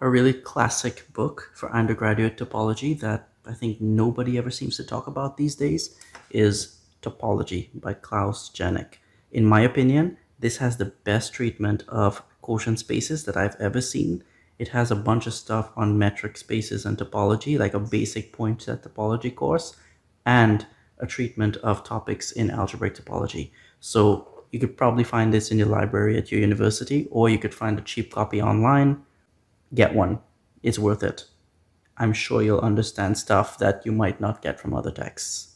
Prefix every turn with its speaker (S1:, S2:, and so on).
S1: a really classic book for undergraduate topology that I think nobody ever seems to talk about these days is Topology by Klaus Jänich. In my opinion, this has the best treatment of quotient spaces that I've ever seen. It has a bunch of stuff on metric spaces and topology, like a basic point set topology course, and a treatment of topics in algebraic topology. So you could probably find this in your library at your university, or you could find a cheap copy online. Get one. It's worth it. I'm sure you'll understand stuff that you might not get from other texts.